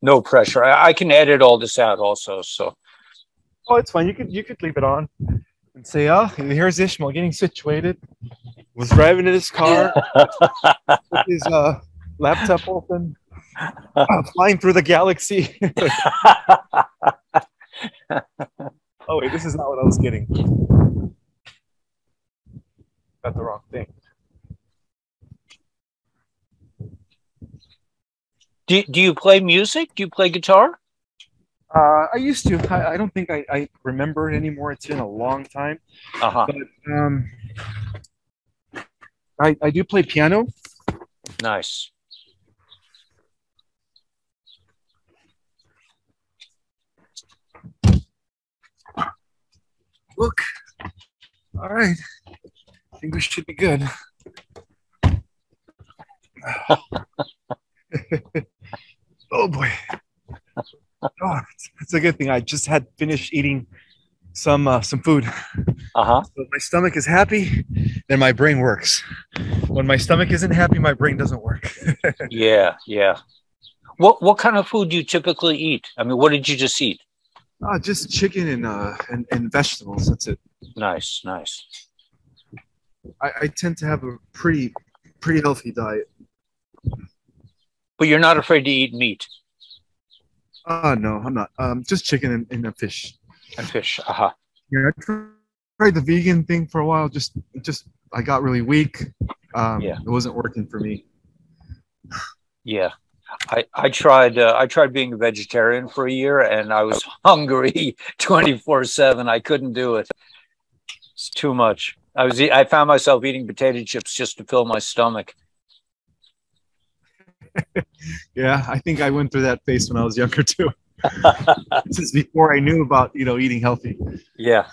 No pressure. I, I can edit all this out also. So Oh, it's fine. You could you could leave it on and say, "Oh, here's Ismael getting situated. Was driving in his car, with his uh, laptop open, uh, flying through the galaxy." oh wait, this is not what I was getting. Got the wrong thing. Do, do you play music? Do you play guitar? Uh, I used to. I, I don't think I, I remember it anymore. It's been a long time. Uh-huh. But um, I, I do play piano. Nice. Look. All right. I think we should be good. oh boy. Oh, it's, it's a good thing. I just had finished eating some uh, some food. Uh-huh. So if my stomach is happy, then my brain works. When my stomach isn't happy, my brain doesn't work. Yeah, yeah. What what kind of food do you typically eat? I mean, what did you just eat? uh, just chicken and, uh, and and vegetables. That's it. Nice, nice. I, I tend to have a pretty pretty healthy diet. But you're not afraid to eat meat Uh no, I'm not. Um, just chicken and, and a fish. and fish. Uh-huh. Yeah, I tried the vegan thing for a while. Just just I got really weak. Um, Yeah. it wasn't working for me. Yeah. I, I tried uh, I tried being a vegetarian for a year and I was hungry 24/7. I couldn't do it. It's too much. I was I found myself eating potato chips just to fill my stomach. Yeah, I think I went through that phase when I was younger too. this is before I knew about you know eating healthy. Yeah.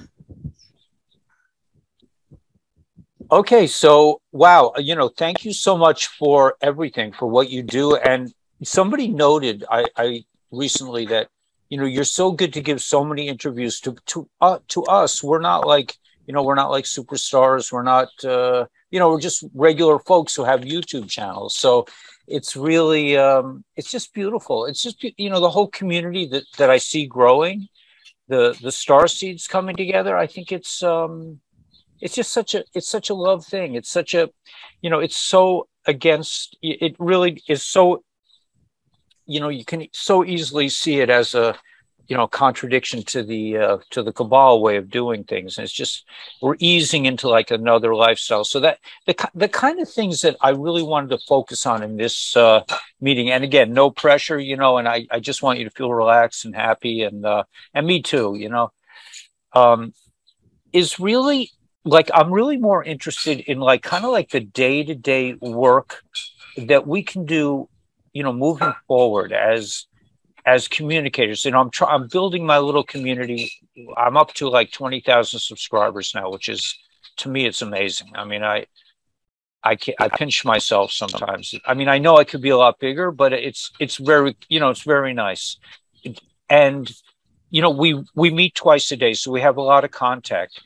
Okay, so wow, you know, thank you so much for everything, for what you do. And somebody noted, I, I recently that you know you're so good to give so many interviews to to uh, to us. We're not like you know we're not like superstars. We're not uh, you know we're just regular folks who have YouTube channels. So it's really um, it's just beautiful. It's just you know the whole community that that I see growing the the star seeds coming together i think it's um it's just such a it's such a love thing it's such a you know it's so against it really is so you know you can so easily see it as a you know contradiction to the uh, to the cabal way of doing things. And it's just we're easing into like another lifestyle. So that the the kind of things that i really wanted to focus on in this uh meeting and again no pressure you know and i i just want you to feel relaxed and happy and uh and me too you know. Um is really like i'm really more interested in like kind of like the day-to-day work that we can do you know moving forward as as communicators you know i'm i'm building my little community i'm up to like 20,000 subscribers now which is to me it's amazing i mean i I can I pinch myself sometimes. I mean, I know I could be a lot bigger, but it's it's very you know it's very nice, and you know we we meet twice a day, so we have a lot of contact.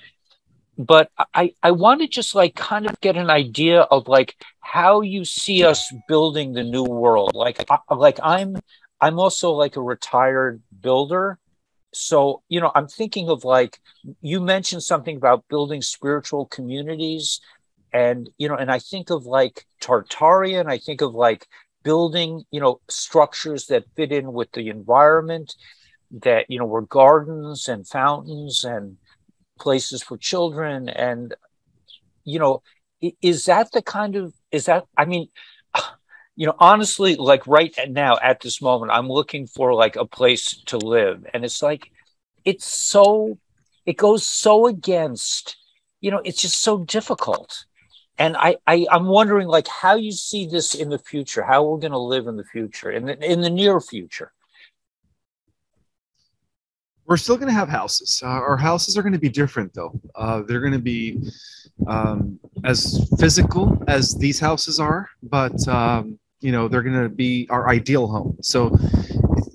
But I I want to just like kind of get an idea of like how you see us building the new world. Like like I'm I'm also like a retired builder, so you know I'm thinking of like you mentioned something about building spiritual communities and you know and i think of like tartarian i think of like building you know structures that fit in with the environment that you know were gardens and fountains and places for children and you know is that the kind of is that i mean you know honestly like right now at this moment i'm looking for like a place to live and it's like it's so it goes so against you know it's just so difficult and I, I i'm wondering like how you see this in the future how we're going to live in the future in the, in the near future We're still going to have houses. Uh, our houses are going to be different, though. Uh, they're going to be um, as physical as these houses are, but um, you know they're going to be our ideal home. So,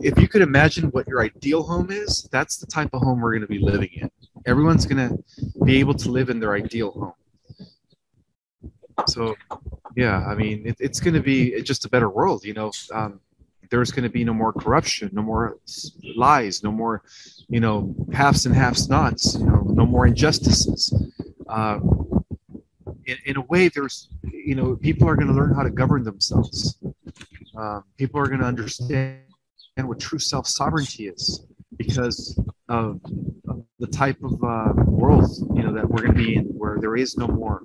if, you could imagine what your ideal home is, that's the type of home we're going to be living in. Everyone's going to be able to live in their ideal home. So, yeah, I mean, it, it's going to be just a better world. You know, um, there's going to be no more corruption, no more lies, no more, you know, halves and halves nots, you know, no more injustices. Uh, in, in a way, there's, you know, people are going to learn how to govern themselves. Uh, people are going to understand what true self sovereignty is because of, the type of uh, world, you know, that we're going to be in, where there is no more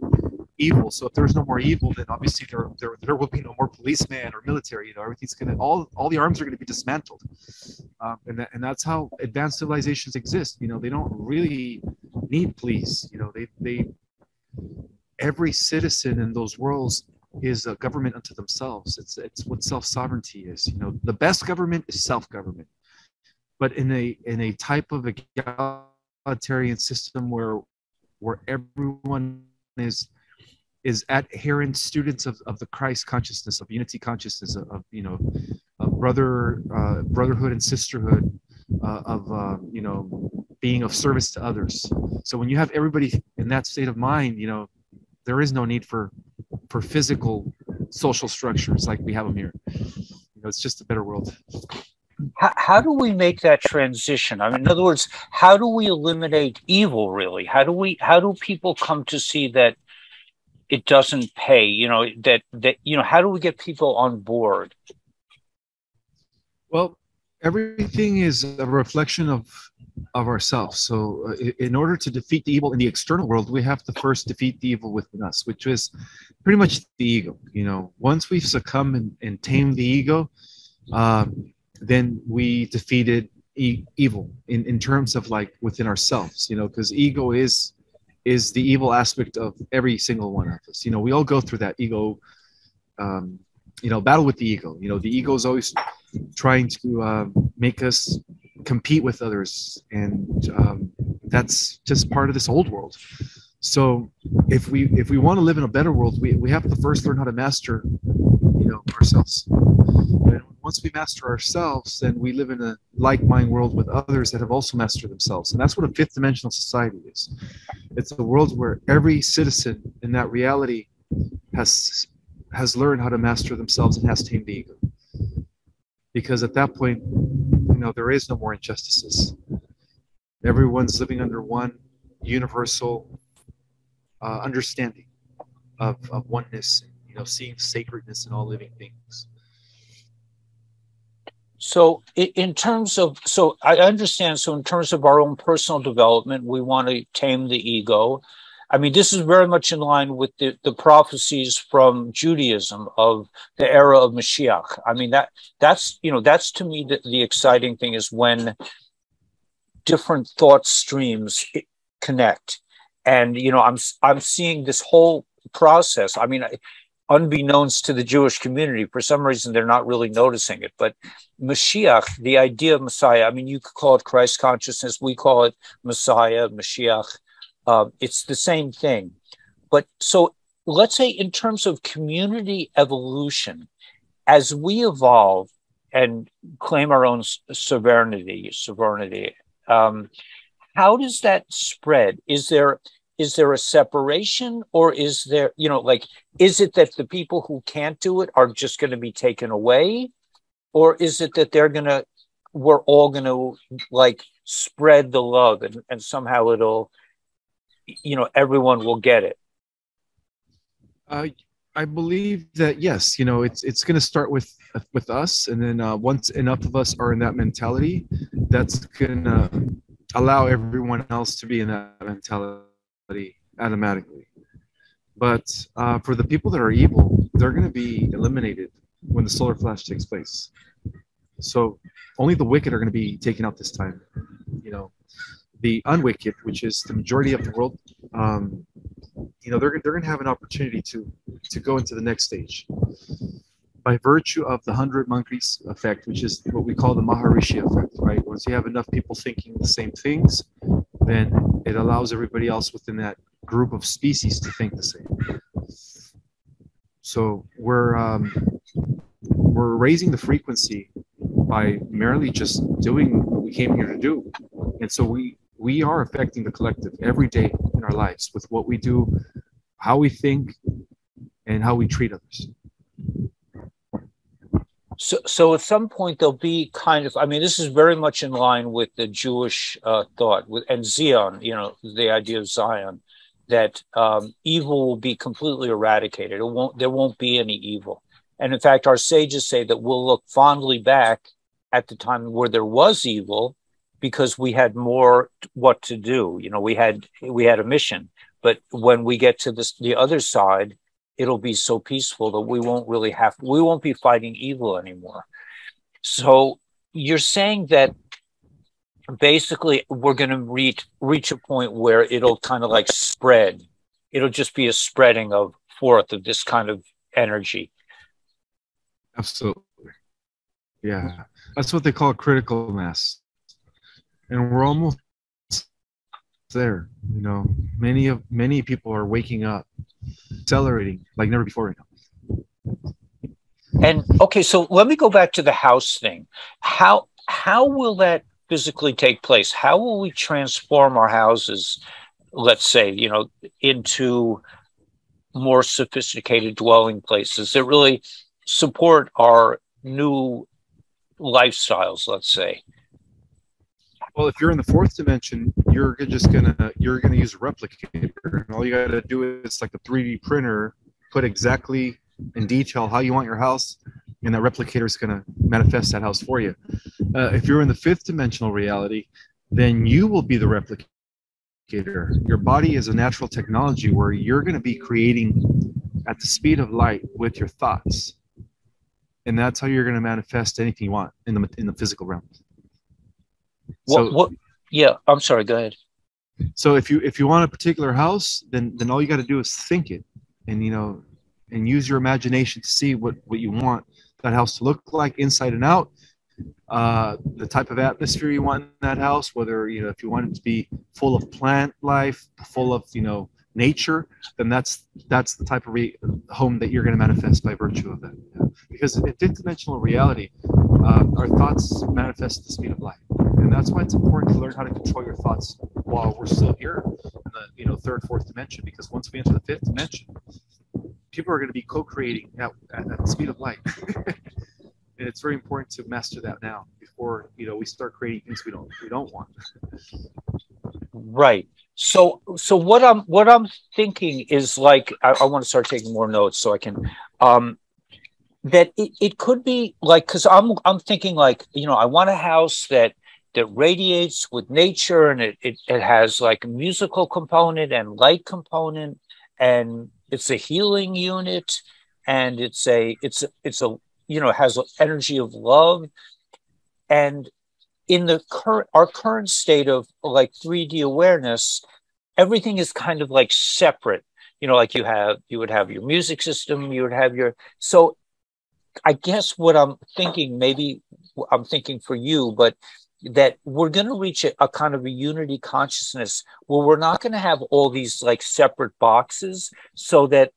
evil. So if there's no more evil, then obviously there, there, there will be no more policeman or military. You know, everything's gonna all all the arms are gonna be dismantled, um, and that, and that's how advanced civilizations exist. You know, they don't really need police. You know, they they every citizen in those worlds is a government unto themselves. It's it's what self sovereignty is. You know, the best government is self government, but in a in a type of egalitarian system where where everyone is is adherent students of, of the Christ consciousness, of unity consciousness, of, of you know, of brother uh, brotherhood and sisterhood, uh, of uh, you know, being of service to others. So when you have everybody in that state of mind, you know, there is no need for for physical social structures like we have them here. You know, it's just a better world. How, how, do we make that transition? I mean, in other words, how do we eliminate evil? Really, how do we? How do people come to see that it doesn't pay you know that that you know how do we get people on board well everything is a reflection of of ourselves so uh, in order to defeat the evil in the external world we have to first defeat the evil within us which is pretty much the ego you know once we've succumbed and, and tamed the ego um, then we defeated e- evil in, in terms of like within ourselves you know because ego is is the evil aspect of every single one of us. You know, we all go through that ego, um, you know, battle with the ego. You know, the ego is always trying to uh, make us compete with others, and um, that's just part of this old world. So, if we if we want to live in a better world, we, we have to first learn how to master, you know, ourselves. And once we master ourselves, then we live in a like-mind world with others that have also mastered themselves, and that's what a fifth-dimensional society is. It's a world where every citizen in that reality has has learned how to master themselves and has tamed the ego. Because at that point, know, there is no more injustices. Everyone's living under one universal uh, understanding of, of oneness, you know, seeing sacredness in all living things. So, in terms of, so I understand. So, in terms of our own personal development, we want to tame the ego. I mean, this is very much in line with the, the prophecies from Judaism of the era of Mashiach. I mean, that that's you know that's to me the, the exciting thing is when different thought streams connect, and you know I'm I'm seeing this whole process. I mean, unbeknownst to the Jewish community. For some reason, they're not really noticing it. But Mashiach, the idea of Messiah, I mean, you could call it Christ consciousness. We call it Messiah, Mashiach. Uh, it's the same thing. But so let's say, in terms of community evolution, as we evolve and claim our own sovereignty, sovereignty, um, how does that spread? Is there is there a separation or is there you know like is it that the people who can't do it are just going to be taken away or is it that they're going to we're all going to like spread the love and, and somehow it'll you know everyone will get it i believe that yes you know it's it's going to start with with us and then uh, once enough of us are in that mentality that's going to allow everyone else to be in that mentality automatically. But uh, for the people that are evil, they're going to be eliminated when the solar flash takes place. So only the wicked are going to be taken out this time. You know, the unwicked, which is the majority of the world, um, you know, they're, they're going to have an opportunity to to go into the next stage by virtue of the hundred monkeys effect, which is what we call the Maharishi effect, right? Once you have enough people thinking the same things, then it allows everybody else within that group of species to think the same. So we're um, we're raising the frequency by merely just doing what we came here to do, and so we we are affecting the collective every day in our lives with what we do, how we think, and how we treat others. So, so at some point there'll be kind of, I mean, this is very much in line with the Jewish uh, thought with, and Zion, you know, the idea of Zion, that um, evil will be completely eradicated. It won't, there won't be any evil. And in fact, our sages say that we'll look fondly back at the time where there was evil because we had more what to do. You know, we had, we had a mission. But when we get to this, the other side, it'll be so peaceful that we won't really have we won't be fighting evil anymore. So you're saying that basically we're going to reach reach a point where it'll kind of like spread. It'll just be a spreading of forth of this kind of energy. Absolutely. Yeah. That's what they call critical mass and we're almost there you know many of many people are waking up accelerating like never before right now. And okay, so let me go back to the house thing. How how will that physically take place? How will we transform our houses, let's say, you know, into more sophisticated dwelling places that really support our new lifestyles, let's say? Well, if you're in the fourth dimension, you're just gonna you're gonna use a replicator, and all you gotta do is like a 3D printer, put exactly in detail how you want your house, and that replicator is gonna manifest that house for you. Uh, if you're in the fifth dimensional reality, then you will be the replicator. Your body is a natural technology where you're gonna be creating at the speed of light with your thoughts, and that's how you're gonna manifest anything you want in the in the physical realm. What, so, what? Yeah, I'm sorry. Go ahead. So if you if you want a particular house, then then all you got to do is think it, and you know, and use your imagination to see what what you want that house to look like inside and out. Uh, the type of atmosphere you want in that house, whether you know if you want it to be full of plant life, full of you know nature, then that's that's the type of re- home that you're going to manifest by virtue of that. Yeah. Because in fifth dimensional reality, uh, our thoughts manifest the speed of light and that's why it's important to learn how to control your thoughts while we're still here in the you know third fourth dimension because once we enter the fifth dimension people are going to be co-creating at, at, at the speed of light. And it's very important to master that now before you know we start creating things we don't we don't want. Right. So so what i'm what i'm thinking is like i, I want to start taking more notes so i can um that it, it could be like because i'm i'm thinking like you know i want a house that that radiates with nature and it, it, it has like a musical component and light component and it's a healing unit and it's a it's a, it's a you know has an energy of love. And in the current our current state of like 3d awareness everything is kind of like separate. You know like you have you would have your music system you would have your so i guess what i'm thinking maybe i'm thinking for you but that we're going to reach a, a, kind of a unity consciousness where we're not going to have all these like separate boxes so that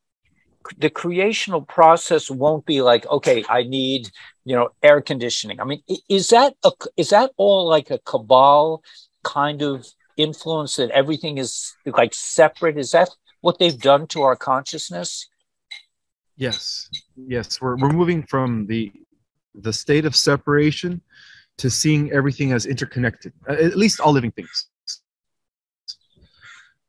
the creational process won't be like okay i need you know air conditioning. I mean is that a, is that all like a cabal kind of influence that everything is like separate? Is that what they've done to our consciousness? Yes. Yes. We're, we're moving from the the state of separation to seeing everything as interconnected, uh, at least all living things.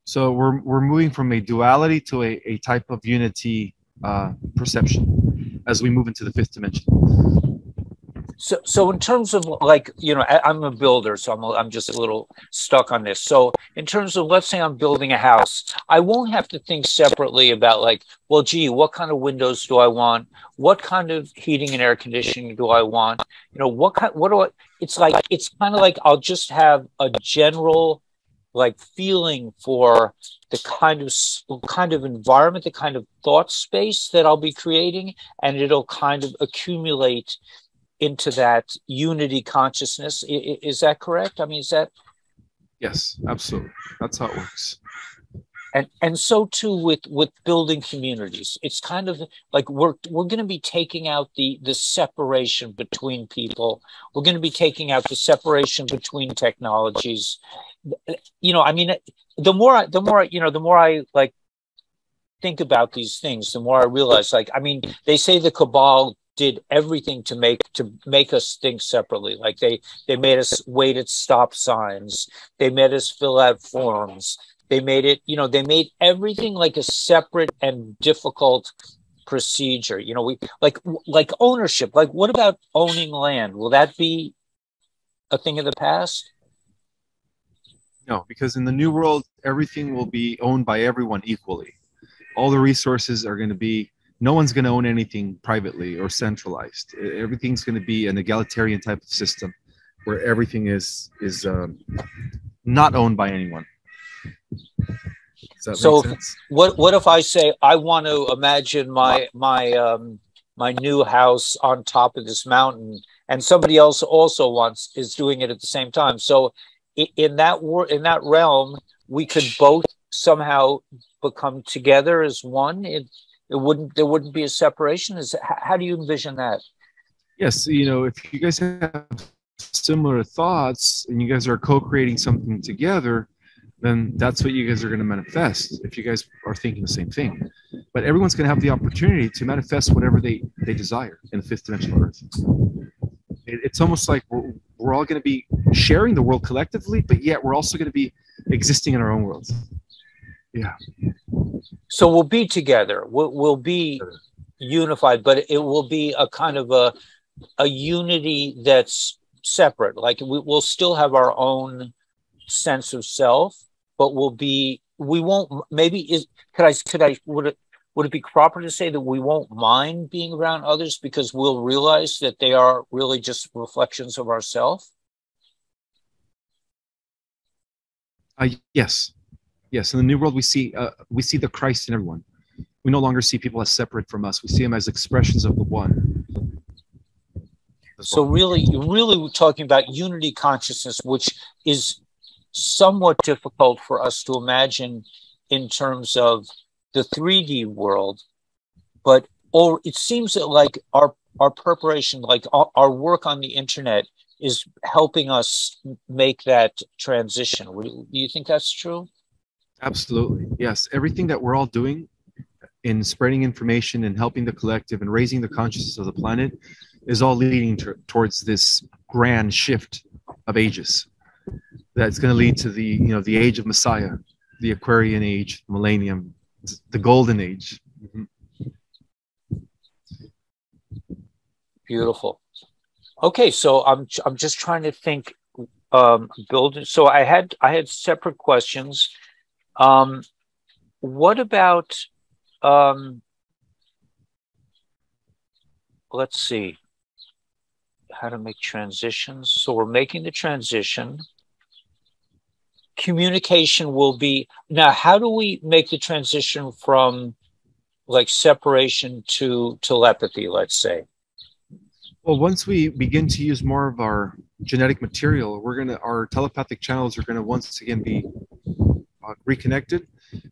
So we're, we're moving from a duality to a, a type of unity uh, perception as we move into the fifth dimension. So, so in terms of like, you know, I, am a builder, so I'm, I'm just a little stuck on this. So in terms of, let's say I'm building a house, I won't have to think separately about like, well, gee, what kind of windows do I want? What kind of heating and air conditioning do I want? You know, what kind, what do I, it's like, it's kind of like, I'll just have a general like feeling for the kind of kind of environment, the kind of thought space that I'll be creating, and it'll kind of accumulate into that unity consciousness. Is that correct? I mean, is that? Yes, absolutely. That's how it works. And and so too with with building communities. It's kind of like we're we're going to be taking out the the separation between people. We're going to be taking out the separation between technologies. You know, I mean, the more I, the more you know, the more I like think about these things, the more I realize. Like, I mean, they say the cabal did everything to make to make us think separately. Like they they made us wait at stop signs. They made us fill out forms. They made it, you know, they made everything like a separate and difficult procedure. You know, we like like ownership. Like what about owning land? Will that be a thing of the past? No, because in the new world, everything will be owned by everyone equally. All the resources are going to be no one's going to own anything privately or centralized. Everything's going to be an egalitarian type of system where everything is is um, not owned by anyone. so what what if I say I want to imagine my my um, my new house on top of this mountain, and somebody else also wants is doing it at the same time. So in that war in that realm, we could both somehow become together as one. It, it wouldn't there wouldn't be a separation. Is how do you envision that? Yes, you know, if you guys have similar thoughts and you guys are co-creating something together, then that's what you guys are going to manifest if you guys are thinking the same thing. But everyone's going to have the opportunity to manifest whatever they, they desire in the fifth dimensional earth. It, it's almost like we're, we're all going to be sharing the world collectively, but yet we're also going to be existing in our own worlds. Yeah. So we'll be together. We'll, we'll be unified, but it will be a kind of a a unity that's separate. Like we, will still have our own sense of self, but we'll be. We won't. Maybe is could I could I would it would it be proper to say that we won't mind being around others because we'll realize that they are really just reflections of ourselves? Uh, yes, Yes, in the new world, we see uh, we see the Christ in everyone. We no longer see people as separate from us. We see them as expressions of the one. So really, really, we're talking about unity consciousness, which is somewhat difficult for us to imagine in terms of the 3D world, but or it seems that like our our preparation, like our, our work on the internet, is helping us make that transition. Do you think that's true? Absolutely. Yes. Everything that we're all doing in spreading information and helping the collective and raising the consciousness of the planet is all leading to, towards this grand shift of ages that's going to lead to the you know the age of messiah the aquarian age millennium the golden age mm-hmm. beautiful okay so i'm i'm just trying to think um build so i had i had separate questions um, what about, um, let's see, how to make transitions. So we're making the transition. Communication will be, now, how do we make the transition from like separation to telepathy, let's say? Well, once we begin to use more of our genetic material, we're gonna our telepathic channels are gonna once again be reconnected.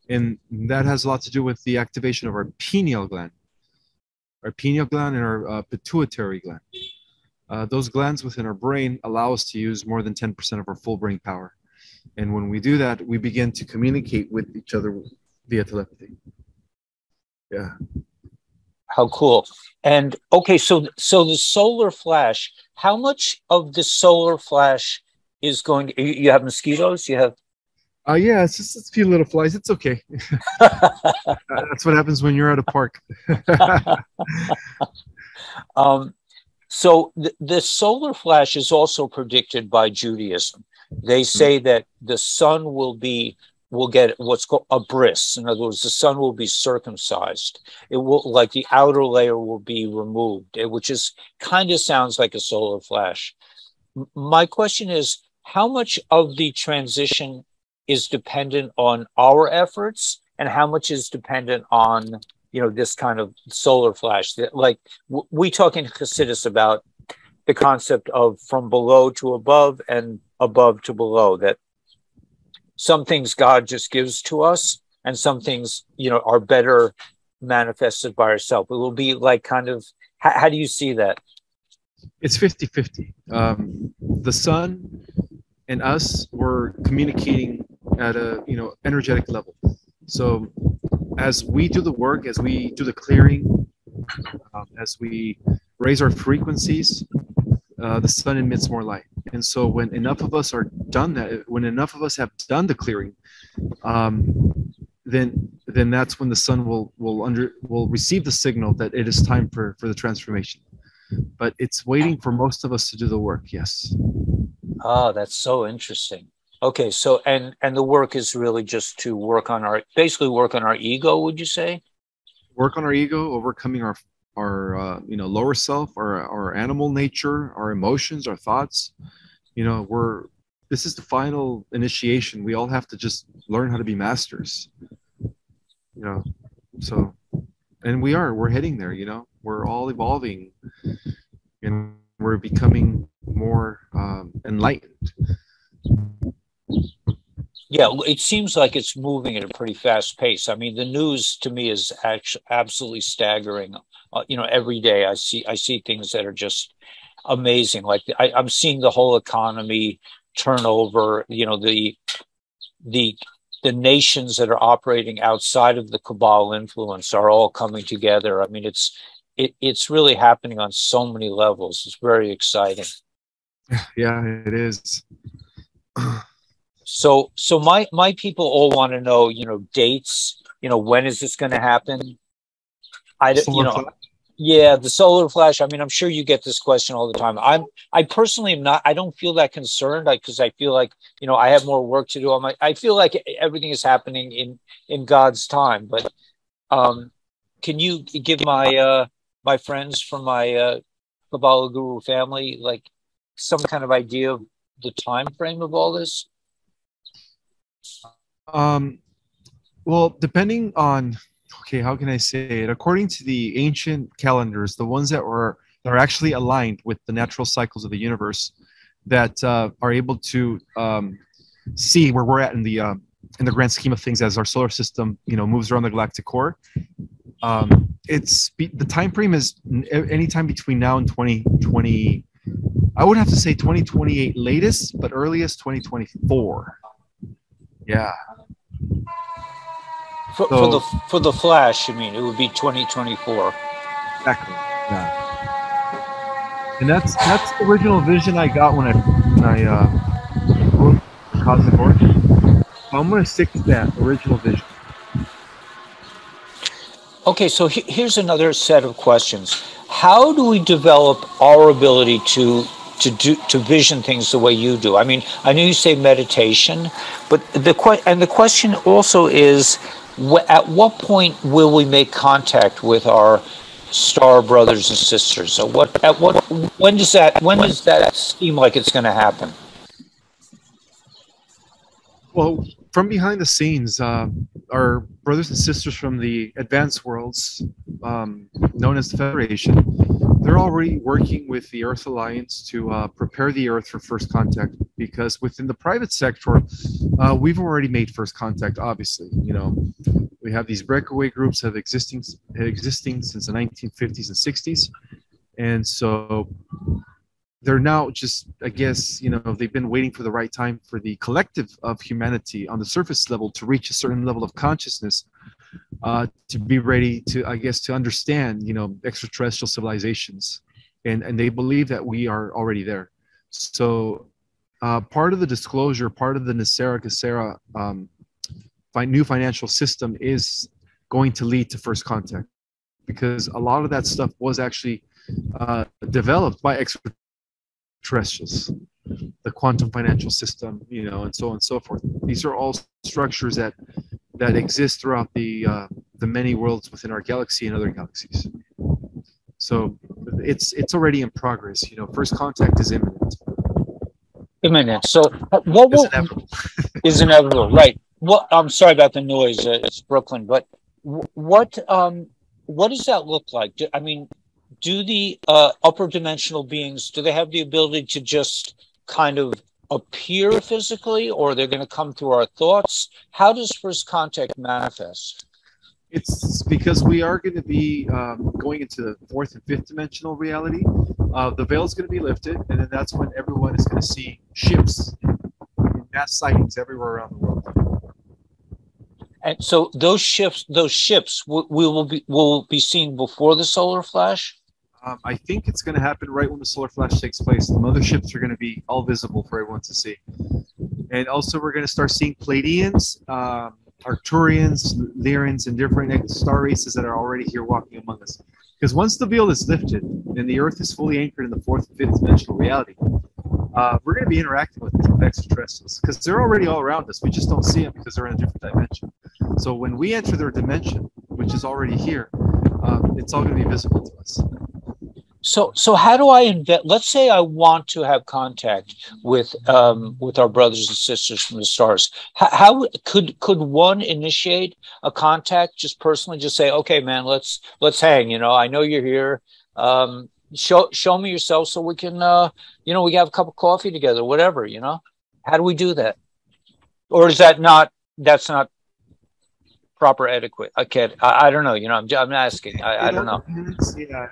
And that has a lot to do with the activation of our pineal gland, our pineal gland and our uh, pituitary gland. Uh, those glands within our brain allow us to use more than 10% of our full brain power. And when we do that, we begin to communicate with each other via telepathy. Yeah. How cool. And okay, so so the solar flash, how much of the solar flash is going to, you have mosquitoes, you have uh, yeah, it's just a few little flies. It's okay. That's what happens when you're at a park. um, so th- the solar flash is also predicted by Judaism. They hmm. say that the sun will be will get what's called a bris. In other words, the sun will be circumcised. It will like the outer layer will be removed, eh, which is kind of sounds like a solar flash. M- my question is, how much of the transition is dependent on our efforts and how much is dependent on you know this kind of solar flash that like we talk in Hasidus about the concept of from below to above and above to below that some things god just gives to us and some things you know are better manifested by ourselves it will be like kind of how, how do you see that? It's 50 50 um, the sun and us were communicating at a you know energetic level. So as we do the work, as we do the clearing, um, as we raise our frequencies, uh, the sun emits more light. And so when enough of us are done that, when enough of us have done the clearing, um, then then that's when the sun will will under will receive the signal that it is time for for the transformation. But it's waiting for most of us to do the work. Yes. Oh, that's so interesting. Okay, so and and the work is really just to work on our basically work on our ego. Would you say? Work on our ego, overcoming our our uh, you know lower self, our our animal nature, our emotions, our thoughts. You know, we're this is the final initiation. We all have to just learn how to be masters. You know, so and we are. We're heading there. You know, we're all evolving, and we're becoming more um, enlightened. Yeah, it seems like it's moving at a pretty fast pace. I mean, the news to me is actually absolutely staggering. Uh, you know, every day I see I see things that are just amazing. Like I, I'm seeing the whole economy turn over. You know, the the the nations that are operating outside of the cabal influence are all coming together. I mean, it's it, it's really happening on so many levels. It's very exciting. Yeah, it is. so so my my people all want to know you know dates you know when is this going to happen? I you know yeah the solar flash. I mean i'm sure you get this question all the time. I'm i personally am not i don't feel that concerned I because I, I feel like you know i have more work to do. On my i feel like everything is happening in in god's time but um can you give my uh my friends from my uh kabbalah guru family like some kind of idea of the time frame of all this um, well, depending on okay, how can I say it? According to the ancient calendars, the ones that were that are actually aligned with the natural cycles of the universe, that uh, are able to um, see where we're at in the uh, in the grand scheme of things as our solar system, you know, moves around the galactic core. Um, it's the time frame is anytime between now and 2020. I would have to say 2028 latest, but earliest 2024. Yeah. For, so, for the for the Flash, I mean, it would be 2024. Exactly. Yeah. And that's that's the original vision I got when I when I uh, wrote Cosmic Origin. So I'm going to stick to that original vision. Okay, so he- here's another set of questions. How do we develop our ability to to do to vision things the way you do. I mean, I know you say meditation, but the que- and the question also is, wh- at what point will we make contact with our star brothers and sisters? So what at what when does that when does that seem like it's going to happen? Well, from behind the scenes, uh, our brothers and sisters from the advanced worlds, um, known as the Federation, they're already working with the Earth Alliance to uh, prepare the Earth for first contact. Because within the private sector, uh, we've already made first contact. Obviously, you know, we have these breakaway groups have existing existing since the 1950s and 60s, and so they're now just i guess you know they've been waiting for the right time for the collective of humanity on the surface level to reach a certain level of consciousness uh, to be ready to i guess to understand you know extraterrestrial civilizations. And and they believe that we are already there. So uh, part of the disclosure part of the NESARA GESARA um, new financial system is going to lead to first contact. Because a lot of that stuff was actually uh, developed by extraterrestrials. The quantum financial system, you know, and so on and so forth. These are all structures that that exist throughout the uh, the many worlds within our galaxy and other galaxies. So it's it's already in progress. You know, first contact is imminent. Imminent. So uh, what will, is inevitable. is inevitable, right? Well, I'm sorry about the noise. Uh, it's Brooklyn, but what um what does that look like? I mean, do the uh, upper dimensional beings do they have the ability to just kind of appear physically or they're going to come through our thoughts? How does first contact manifest? It's because we are going to be um, going into the fourth and fifth dimensional reality. Uh, the veil is going to be lifted and then that's when everyone is going to see ships mass sightings everywhere around the world. And so those ships those ships will, will be will be seen before the solar flash Um, I think it's going to happen right when the solar flash takes place. The motherships are going to be all visible for everyone to see. And also, we're going to start seeing Pleiadians, um, Arcturians, Lyrians, and different star races that are already here walking among us. Because once the veil is lifted and the Earth is fully anchored in the fourth and fifth dimensional reality, uh, we're going to be interacting with extraterrestrials because they're already all around us. We just don't see them because they're in a different dimension. So when we enter their dimension, which is already here, um, it's all going to be visible to us. So, so how do I invent? Let's say I want to have contact with um, with our brothers and sisters from the stars. How, how, could could one initiate a contact just personally? Just say, okay, man, let's let's hang. You know, I know you're here. Um, show show me yourself so we can, uh, you know, we can have a cup of coffee together, whatever. You know, how do we do that? Or is that not? That's not proper etiquette. I can't. I, I don't know. You know, I'm I'm asking. I, I don't know. Yeah,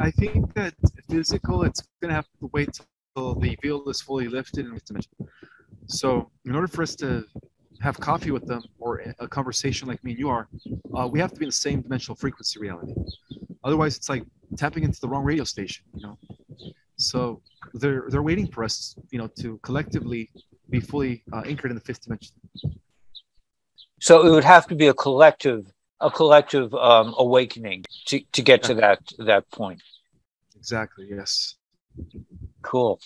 I think that physical, it's going to have to wait till the veil is fully lifted in dimension. So, in order for us to have coffee with them or a conversation like me and you are, uh, we have to be in the same dimensional frequency reality. Otherwise, it's like tapping into the wrong radio station, you know. So they're they're waiting for us, you know, to collectively be fully uh, anchored in the fifth dimension. So it would have to be a collective a collective um, awakening to, to get to that that point. Exactly. Yes. Cool.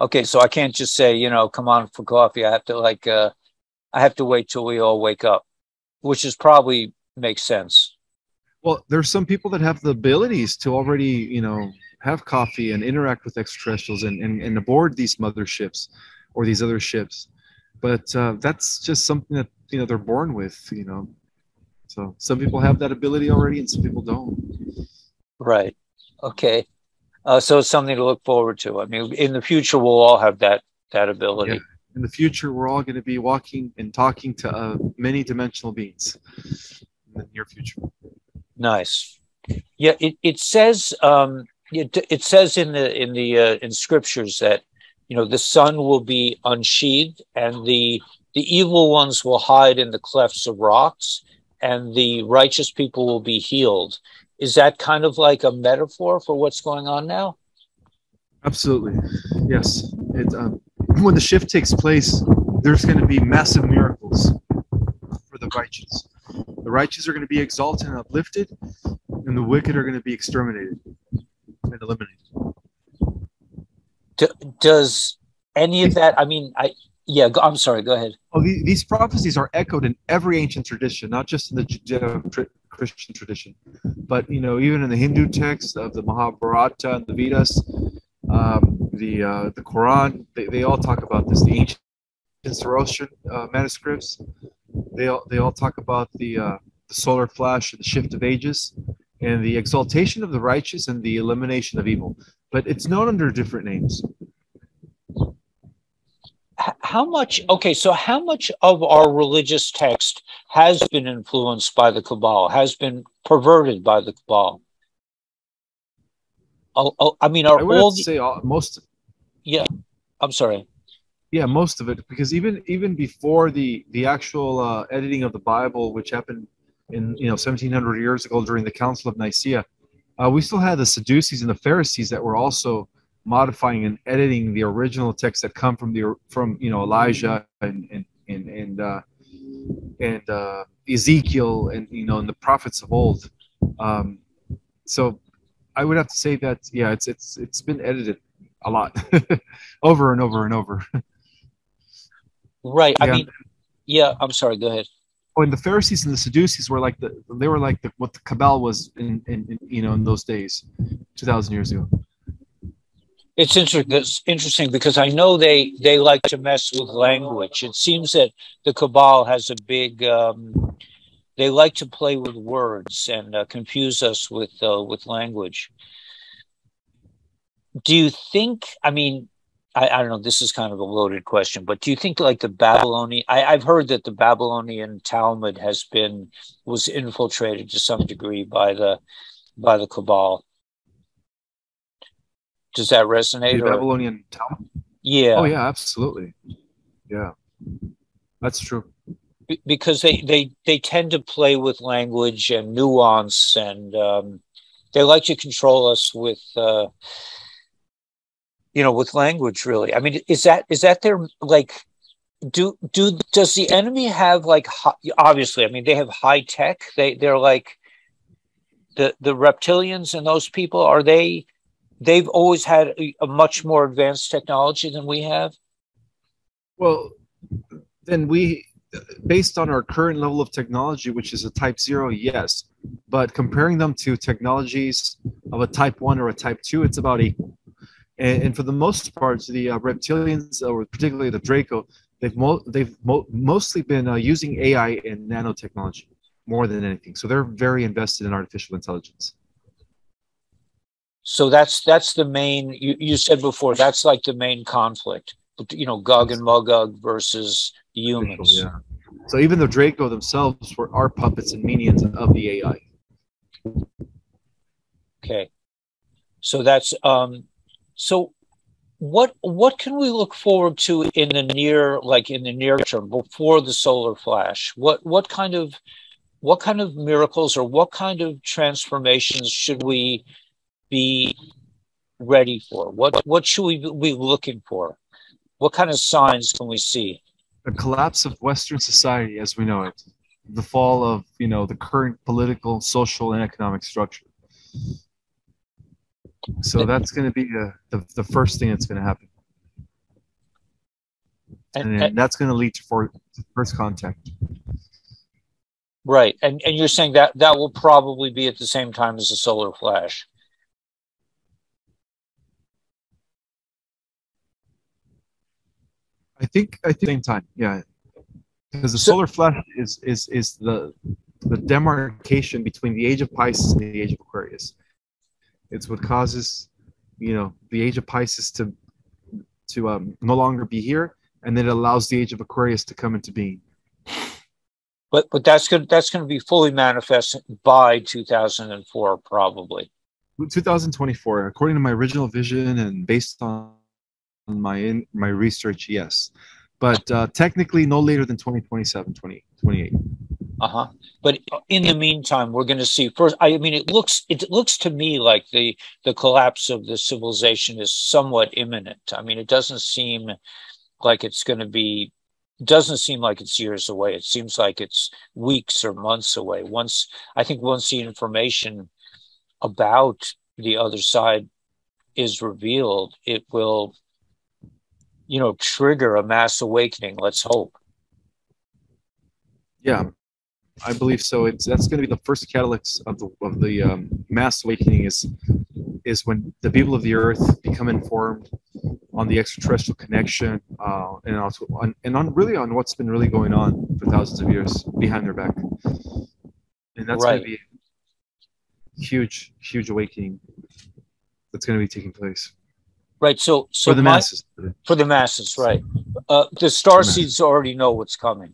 Okay, so I can't just say, you know, come on for coffee. I have to like, uh, I have to wait till we all wake up, which is probably makes sense. Well, there's some people that have the abilities to already, you know, have coffee and interact with extraterrestrials and, and, and aboard these motherships or these other ships. But uh, that's just something that, you know, they're born with, you know, so some people have that ability already, and some people don't. Right. Okay. Uh, so it's something to look forward to. I mean, in the future, we'll all have that that ability. Yeah. In the future, we're all going to be walking and talking to uh, many dimensional beings in the near future. Nice. Yeah, it, it says um, it, it says in the in the uh, in scriptures that you know the sun will be unsheathed and the the evil ones will hide in the clefts of rocks and the righteous people will be healed. Is that kind of like a metaphor for what's going on now? Absolutely. Yes. It, um, when the shift takes place, there's going to be massive miracles for the righteous. The righteous are going to be exalted and uplifted, and the wicked are going to be exterminated and eliminated. does any of that? I mean, I yeah, I'm sorry. Go ahead. Oh, these prophecies are echoed in every ancient tradition, not just in the Judeo-Christian tradition, but you know, even in the Hindu texts of the Mahabharata and the Vedas, um, the uh, the Quran, they, they all talk about this. The ancient Zoroastrian uh, manuscripts, they all they all talk about the uh, the solar flash, and the shift of ages, and the exaltation of the righteous and the elimination of evil. But it's known under different names how much okay so how much of our religious text has been influenced by the cabal has been perverted by the cabal oh, oh, i mean are I would all to say all, most yeah i'm sorry. Yeah most of it because even even before the the actual uh, editing of the bible which happened in you know 1700 years ago during the council of nicaea uh, we still had the sadducees and the pharisees that were also modifying and editing the original texts that come from the from you know Elijah and and and and, uh, and uh, Ezekiel and you know and the prophets of old. Um, so I would have to say that yeah, it's it's it's been edited a lot, over and over and over. right. I mean, yeah. I'm sorry. Go ahead. Oh, and the Pharisees and the Sadducees were like the they were like the, what the Cabal was in, in, in you know in those days, two thousand years ago. It's interesting because I know they they like to mess with language. It seems that the cabal has a big. Um, they like to play with words and uh, confuse us with uh, with language. Do you think? I mean, I, I, don't know. This is kind of a loaded question, but do you think like the Babylonian? I, I've heard that the Babylonian Talmud has been was infiltrated to some degree by the by the cabal. Does that resonate? The Babylonian Talmud? Yeah. Oh yeah, absolutely. Yeah, that's true. because they they they tend to play with language and nuance and um, they like to control us with uh, you know with language really i mean is that is that their like do do does the enemy have like obviously i mean they have high tech they they're like the the reptilians and those people are they they've always had a, a much more advanced technology than we have well then we based on our current level of technology which is a type 0 yes but comparing them to technologies of a type 1 or a type 2 it's about equal and, and for the most part, the uh, reptilians, or particularly the Draco, they've mo- they've mo- mostly been uh, using AI and nanotechnology more than anything. So they're very invested in artificial intelligence. So that's that's the main. You, you said before that's like the main conflict. You know, Gog and Magog versus humans. Yeah. So even the Draco themselves were our puppets and minions of the AI. Okay. So that's um so what what can we look forward to in the near like in the near term before the solar flash? What what kind of what kind of miracles or what kind of transformations should we be ready for? What what should we be looking for? What kind of signs can we see? The collapse of Western society as we know it, the fall of you know the current political, social, and economic structure. So that's going to be the, the, the first thing that's going to happen. And, and that's going to lead to for, first contact. Right. And, and you're saying that that will probably be at the same time as the solar flash. I think I think same time, yeah, because the so, solar flash is is is the the demarcation between the age of Pisces and the age of Aquarius. It's what causes, you know, the age of Pisces to to um, no longer be here, and then it allows the age of Aquarius to come into being. But but that's going that's going to be fully manifest by 2004 probably. 2024, according to my original vision and based on my in, my research, yes, but uh, technically no later than 2027, 2028. Uh-huh. But in the meantime, we're going to see first. I mean, it looks it looks to me like the the collapse of the civilization is somewhat imminent. I mean, it doesn't seem like it's going to be. Doesn't seem like it's years away. It seems like it's weeks or months away. Once I think once the information about the other side is revealed, it will, you know, trigger a mass awakening. Let's hope. Yeah, I believe so. It's that's going to be the first catalyst of the of the um, mass awakening is is when the people of the earth become informed on the extraterrestrial connection uh, and also on, and on really on what's been really going on for thousands of years behind their back, and that's right. going to be huge huge awakening that's going to be taking place. Right. So, so for the my, masses. For the masses, right? Uh, the star seeds already know what's coming.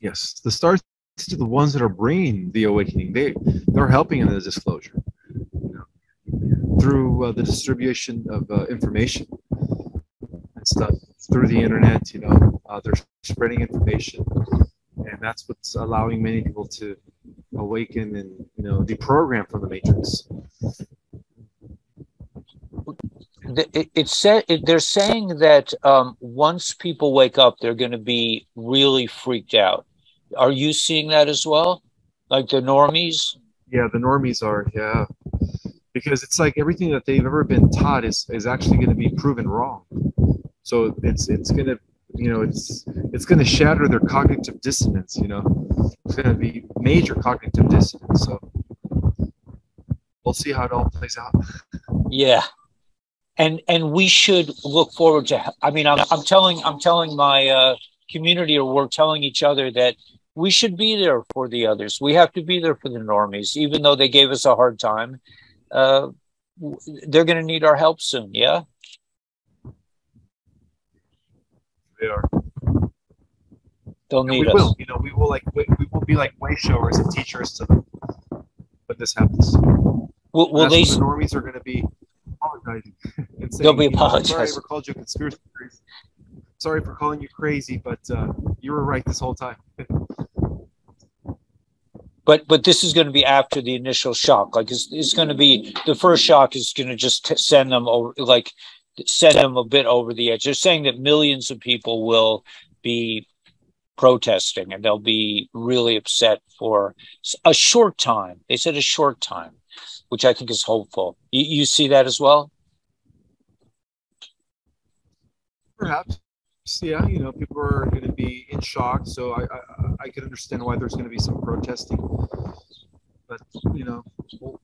Yes, the star to the ones that are bringing the awakening. They they're helping in the disclosure you know, through uh, the distribution of uh, information and stuff through the internet. You know, uh, they're spreading information, and that's what's allowing many people to awaken and you know deprogram from the matrix. It, it said it, they're saying that um, once people wake up, they're going to be really freaked out are you seeing that as well? Like the normies? Yeah, the normies are, yeah. Because it's like everything that they've ever been taught is, is actually going to be proven wrong. So it's it's going to you know it's it's going to shatter their cognitive dissonance you know it's going to be major cognitive dissonance so we'll see how it all plays out yeah and and we should look forward to i mean i'm, I'm telling i'm telling my uh community or we're telling each other that we should be there for the others. We have to be there for the normies, even though they gave us a hard time. Uh, they're going to need our help soon. Yeah. They are. They'll need we us. Will. You know, we will like we, we will be like way showers and teachers to them when this happens. Will, will they? The normies are going to be apologizing. They'll be apologizing. Sorry, ever called you conspiracy sorry for calling you crazy, but uh, you were right this whole time. but but this is going to be after the initial shock. Like it's, it's going to be the first shock is going to just t- send them over, like send them a bit over the edge. They're saying that millions of people will be protesting and they'll be really upset for a short time. They said a short time, which I think is hopeful. You, you see that as well? Perhaps. Yeah, you know, people are going to be in shock, so I, I I can understand why there's going to be some protesting. But you know, well,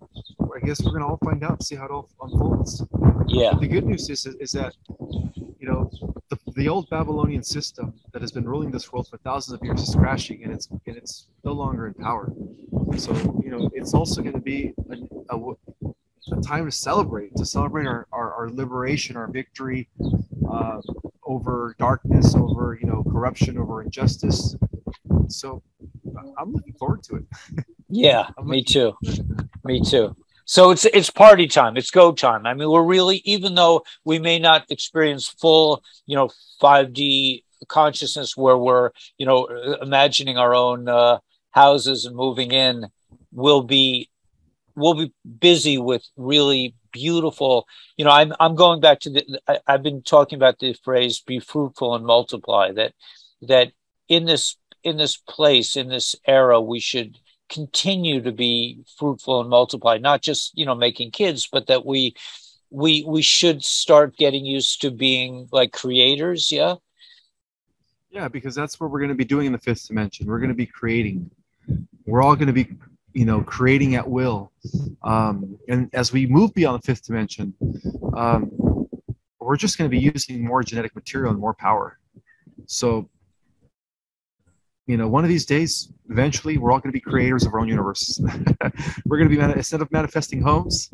I guess we're going to all find out and see how it all unfolds. Yeah. The good news is is that you know the, the old Babylonian system that has been ruling this world for thousands of years is crashing, and it's and it's no longer in power. So you know, it's also going to be a, a, a time to celebrate, to celebrate our, our, our liberation, our victory uh, over darkness, over you know corruption, over injustice. So I'm looking forward to it. Yeah, me too. Me too. So it's it's party time. It's go time. I mean, we're really even though we may not experience full, you know, 5D consciousness where we're, you know, imagining our own uh, houses and moving in, we'll be we'll be busy with really beautiful. You know, I'm I'm going back to the. I, I've been talking about the phrase "be fruitful and multiply." That that in this in this place in this era, we should continue to be fruitful and multiply not just you know making kids but that we we we should start getting used to being like creators yeah? Yeah because that's what we're going to be doing in the fifth dimension. We're going to be creating. We're all going to be you know creating at will. Um, and as we move beyond the fifth dimension um, we're just going to be using more genetic material and more power. So you know, one of these days, eventually, we're all going to be creators of our own universes. we're going to be instead of manifesting homes,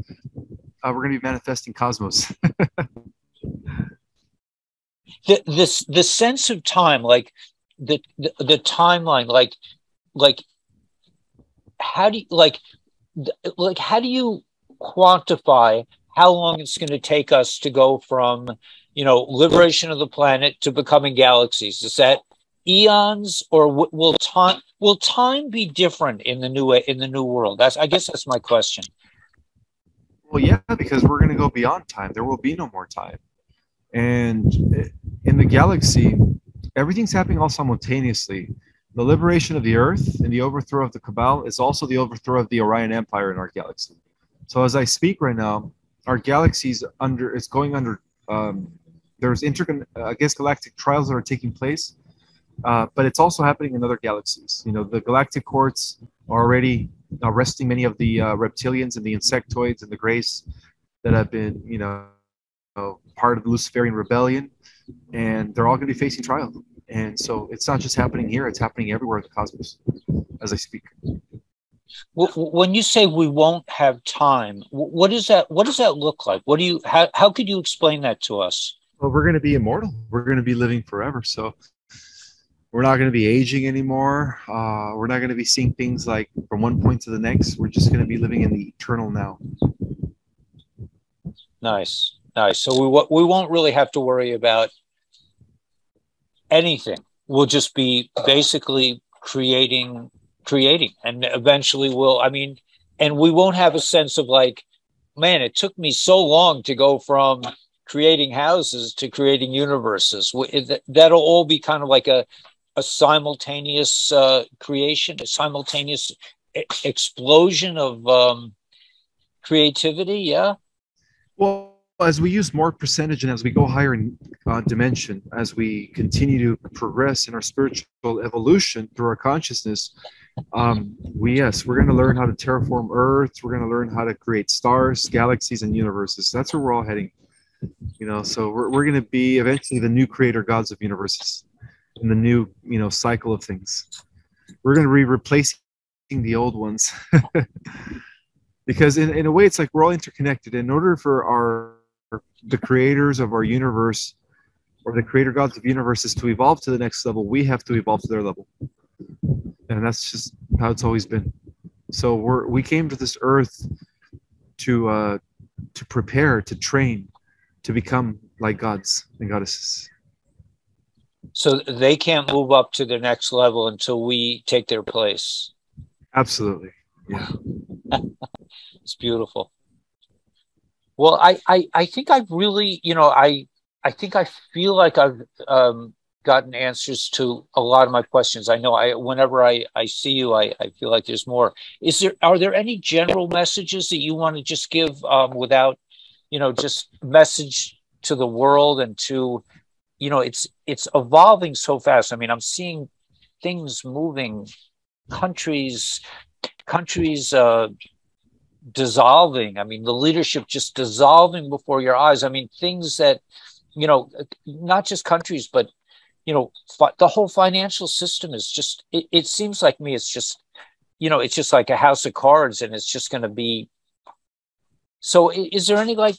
uh, we're going to be manifesting cosmos. the this the sense of time, like the, the the timeline, like like how do you like like how do you quantify how long it's going to take us to go from you know liberation of the planet to becoming galaxies is that eons or w- will time will time be different in the new in the new world? That's i guess that's my question. Well yeah because we're going to go beyond time. There will be no more time. And in the galaxy everything's happening all simultaneously. The liberation of the earth and the overthrow of the cabal is also the overthrow of the orion empire in our galaxy. So as i speak right now our galaxy's under is going under um, there's inter i guess galactic trials that are taking place uh, but it's also happening in other galaxies. You know, the galactic courts are already arresting many of the uh, reptilians and the insectoids and the grays that have been, you know, part of the Luciferian rebellion, and they're all going to be facing trial. And so it's not just happening here; it's happening everywhere in the cosmos as I speak. When you say we won't have time, what does that what does that look like? What do you how how could you explain that to us? Well, we're going to be immortal. We're going to be living forever. So we're not going to be aging anymore. Uh, we're not going to be seeing things like from one point to the next. We're just going to be living in the eternal now. Nice, nice. So we we won't really have to worry about anything. We'll just be basically creating, creating, and eventually we'll. I mean, and we won't have a sense of like, man, it took me so long to go from creating houses to creating universes. That'll all be kind of like a a simultaneous uh, creation, a simultaneous e- explosion of um, creativity. Yeah. Well, as we use more percentage and as we go higher in uh, dimension, as we continue to progress in our spiritual evolution through our consciousness, um, we yes, we're going to learn how to terraform Earth. We're going to learn how to create stars, galaxies, and universes. That's where we're all heading. You know, so we're, we're going to be eventually the new creator gods of universes in the new you know cycle of things. We're going to be replacing the old ones. Because in, in a way it's like we're all interconnected. In order for our the creators of our universe or the creator gods of universes to evolve to the next level we have to evolve to their level. And that's just how it's always been. So we're we came to this earth to uh to prepare to train to become like gods and goddesses So they can't move up to the next level until we take their place. Absolutely. Yeah. it's beautiful. Well, I, I, I think I've really, you know, I, I think I feel like I've um, gotten answers to a lot of my questions. I know I, whenever I, I see you, I, I feel like there's more. Is there, are there any general messages that you want to just give um, without, you know, just message to the world and to, you know, it's, it's evolving so fast. I mean, I'm seeing things moving, countries, countries, uh, dissolving. I mean, the leadership just dissolving before your eyes. I mean, things that, you know, not just countries, but, you know, the whole financial system is just, it, it seems like me, it's just, you know, it's just like a house of cards and it's just going to be. So is there any like,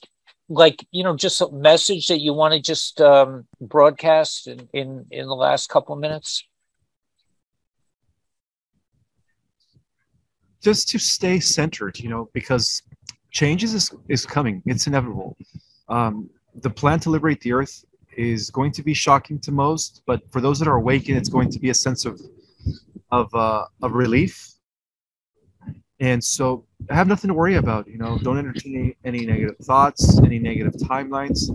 like, you know, just a message that you want to just um, broadcast in, in, in the last couple of minutes? just to stay centered, you know, because change is is coming. It's inevitable. Um, the plan to liberate the earth is going to be shocking to most, but for those that are awakened, it's going to be a sense of of uh, of relief. And so, have nothing to worry about. You know, don't entertain any, any negative thoughts, any negative timelines,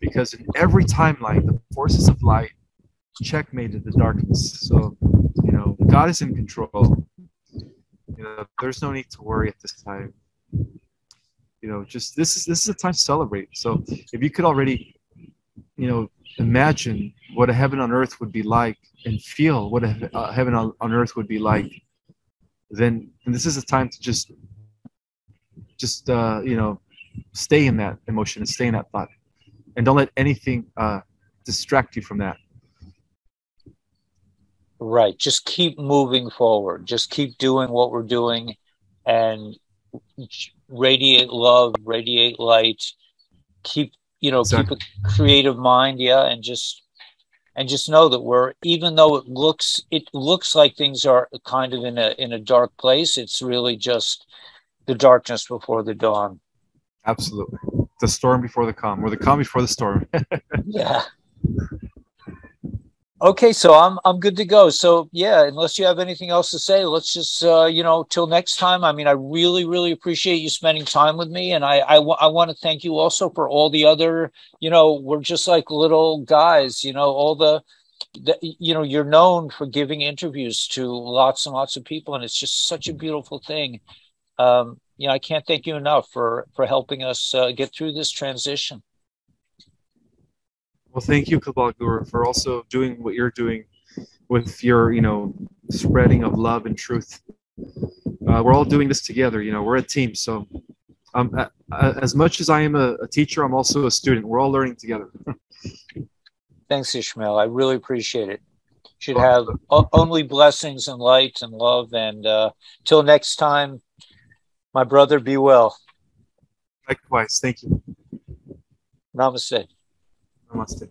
because in every timeline, the forces of light checkmated the darkness. So, you know, God is in control you know, there's no need to worry at this time. You know, just this is this is a time to celebrate. So if you could already, you know, imagine what a heaven on earth would be like and feel what a, heaven on, on earth would be like, then this is a time to just just uh, you know stay in that emotion and stay in that thought and don't let anything uh, distract you from that Right. Just keep moving forward. Just keep doing what we're doing and radiate love, radiate light. Keep, you know, exactly. keep a creative mind, yeah, and just and just know that we're even though it looks it looks like things are kind of in a in a dark place, it's really just the darkness before the dawn. Absolutely. The storm before the calm, or the calm before the storm. yeah. Okay, so I'm I'm good to go. So yeah, unless you have anything else to say, let's just uh, you know till next time. I mean, I really really appreciate you spending time with me, and I I, w- I want to thank you also for all the other you know we're just like little guys, you know all the, the you know you're known for giving interviews to lots and lots of people, and it's just such a beautiful thing. Um, you know, I can't thank you enough for for helping us uh, get through this transition. Well, thank you, Guru, for also doing what you're doing with your, you know, spreading of love and truth. Uh, we're all doing this together. You know, we're a team. So, um, as much as I am a, a teacher, I'm also a student. We're all learning together. Thanks, Ismael. I really appreciate it. Should have only blessings and light and love. And uh, till next time, my brother, be well. Likewise. Thank you. Namaste. Namaste.